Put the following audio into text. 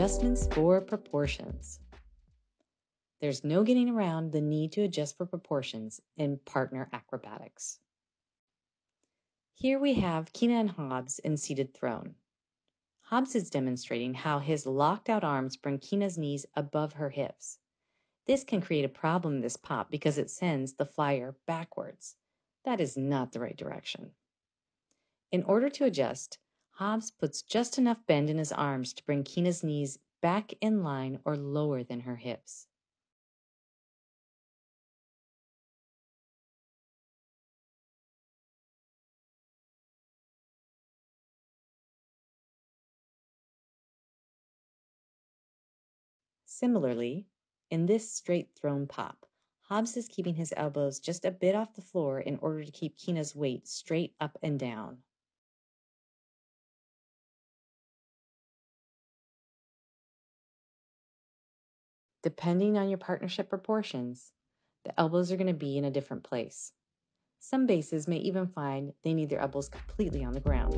Adjustments for proportions. There's no getting around the need to adjust for proportions in partner acrobatics. Here we have Kena and Hobs in seated throne. Hobs is demonstrating how his locked out arms bring Kena's knees above her hips. This can create a problem in this pop because it sends the flyer backwards. That is not the right direction. In order to adjust, Hobs puts just enough bend in his arms to bring Kena's knees back in line or lower than her hips. Similarly, in this straight throne pop, Hobs is keeping his elbows just a bit off the floor in order to keep Kena's weight straight up and down. Depending on your partnership proportions, the elbows are going to be in a different place. Some bases may even find they need their elbows completely on the ground.